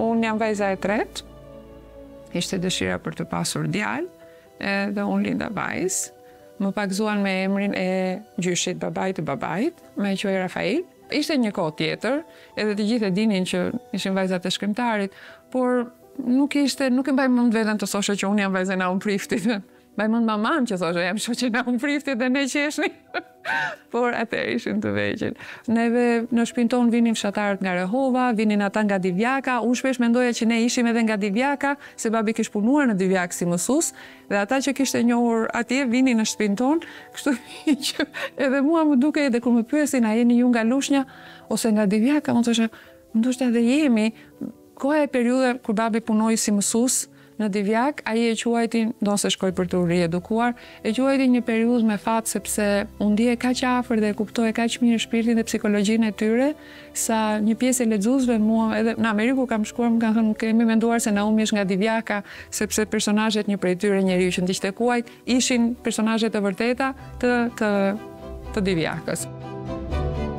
Unë jam vajza e tretë, ishte dëshira për të pasur djalë, dhe unë linda vajzë. Më pagëzuan me emrin e gjyshit babait të babait, më quajtën Rafaela. Ishte një kohë tjetër, edhe të gjithë e dinin që ishin vajzat e shkrimtarit, por nuk ishte, nuk e mbaj mend veten të thosha që unë jam vajza e Naum Priftit. Mbaj mend mamanë që thoshe, jam shoqja e Naum Priftit dhe ne qeshnim. Por atëherë ishim të vegjël. Neve në shpinë tonë vinin fshatarët nga Rehova, vinin ata nga Divjaka. Unë shpesh mendoja që ne ishim edhe nga Divjaka, se babi kish punuar në Divjakë si mësues, dhe ata që kishte njohur atje vinin në shpinë tonë, kështu që edhe mua më dukej edhe kur më pyesin a jeni ju nga Lushnja ose nga Divjaka, unë thosha, ndoshta edhe jemi, koha e periudha kur babi punoi si mësues, Në Divjakë, ai e quajti, ndonëse shkoi për t'u riedukuar, e quajti një periudhë me fat sepse u ndje kaq afër dhe e kuptoi kaq mirë shpirtin dhe psikologjinë e tyre, sa një pjesë e lexuesve mua edhe në Amerikë kur kam shkuar më kanë thënë kemi menduar se Naumi është nga Divjaka, sepse personazhet një prej tyre njeriu që ndiqte kuajt, ishin personazhe të vërteta të të të Divjakës.